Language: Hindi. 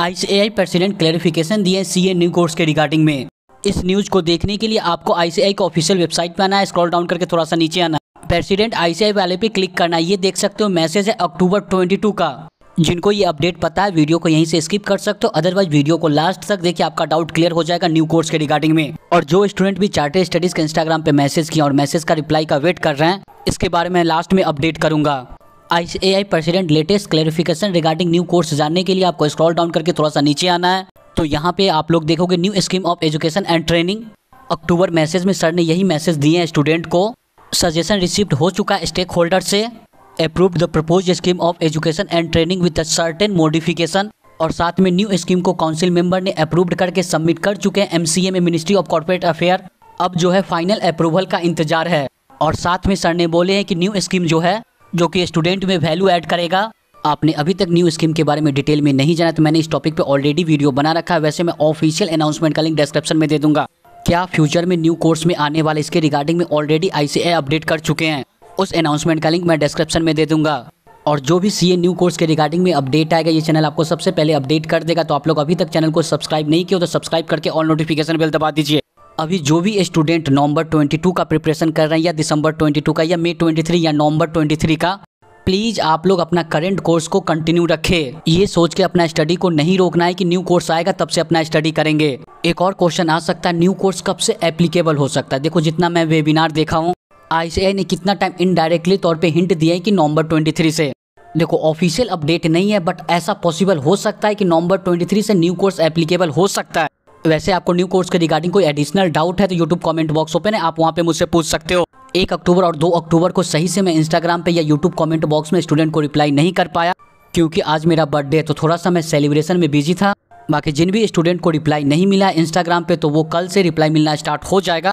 आईसीएआई प्रेसिडेंट क्लैरिफिकेशन दिए सीए न्यू कोर्स के रिगार्डिंग में। इस न्यूज़ को देखने के लिए आपको आईसीआई का ऑफिशियल वेबसाइट पे आना है। स्क्रॉल डाउन करके थोड़ा सा नीचे आना। प्रेसिडेंट आईसीआई वाले पे क्लिक करना ये देख सकते हो मैसेज है अक्टूबर 22 का। जिनको ये अपडेट पता है वीडियो को यहीं से स्किप कर सकते हो। अदरवाइज़ वीडियो को लास्ट तक देखिए, आपका डाउट क्लियर हो जाएगा न्यू कोर्स के रिगार्डिंग में। और जो स्टूडेंट भी चार्टेड स्टडीज़ के इंस्टाग्राम पे मैसेज किया और मैसेज का रिप्लाई का वेट कर रहे हैं, इसके बारे में लास्ट में अपडेट करूँगा। I president latest clarification regarding new course जानने के लिए आपको स्क्रॉल डाउन करके थोड़ा सा नीचे आना है। तो यहाँ पे आप लोग देखोगे new scheme of education and training. October message में सर ने यही मैसेज दिए हैं स्टूडेंट को। सजेशन रिसीव्ड हो चुका है स्टेक होल्डर से। Approve the propose scheme of education and training with certain modification और साथ में न्यू स्कीम को काउंसिल मेंबर ने अप्रूव्ड करके सबमिट कर चुके हैं एमसीए में मिनिस्ट्री ऑफ़ कॉर्पोरेट अफेयर अब जो है फाइनल अप्रूवल का इंतज़ार है। और साथ में सर ने बोले हैं कि न्यू स्कीम जो है जो कि स्टूडेंट में वैल्यू ऐड करेगा। आपने अभी तक न्यू स्कीम के बारे में डिटेल में नहीं जाना तो मैंने इस टॉपिक पे ऑलरेडी वीडियो बना रखा है। वैसे मैं ऑफिशियल अनाउंसमेंट का लिंक डिस्क्रिप्शन में दे दूँगा। क्या फ्यूचर में न्यू कोर्स में आने वाले इसके रिगार्डिंग में ऑलरेडी आईसीए अपडेट कर चुके हैं? उस अनाउंसमेंट का लिंक मैं डिस्क्रिप्शन में दे दूँगा। और जो भी सीए न्यू कोर्स के रिगार्डिंग में अपडेट आएगा, ये चैनल आपको सबसे पहले अपडेट कर देगा। तो आप लोग अभी तक चैनल को सब्सक्राइब नहीं किया तो सब्सक्राइब करके ऑल नोटिफिकेशन बेल दबा दीजिए। अभी जो भी स्टूडेंट नवंबर 22 का प्रिपरेशन कर रहे हैं, या दिसंबर 22 का, या मई 23 या नवंबर 23 का प्लीज़ आप लोग अपना करंट कोर्स को कंटिन्यू रखें। ये सोच के अपना स्टडी को नहीं रोकना है कि न्यू कोर्स आएगा, तब से अपना स्टडी करेंगे। एक और क्वेश्चन आ सकता है न्यू कोर्स कब से एप्लीकेबल हो सकता है? देखो, जितना मैं वेबिनार देखा हूँ आई ने कितना टाइम इनडायरेक्टली तौर पर हिंट दिया है कि नवंबर 23 से। देखो ऑफिशियल अपडेट नहीं है बट ऐसा पॉसिबल हो सकता है कि नवंबर 23 से न्यू कोर्स एप्लीकेबल हो सकता है। वैसे आपको न्यू कोर्स के रिगार्डिंग कोई एडिशनल डाउट है तो यूट्यूब कॉमेंट बॉक्स ओपन है, आप वहाँ पे मुझसे पूछ सकते हो। एक अक्टूबर और दो अक्टूबर को सही से मैं इंस्टाग्राम पे या यूट्यूब कमेंट बॉक्स में स्टूडेंट को रिप्लाई नहीं कर पाया, क्योंकि आज मेरा बर्थडे है तो थोड़ा सा मैं सेलिब्रेशन में बिज़ी था। बाकी जिन भी स्टूडेंट को रिप्लाई नहीं मिला इंस्टाग्राम पे तो वो कल से रिप्लाई मिलना स्टार्ट हो जाएगा।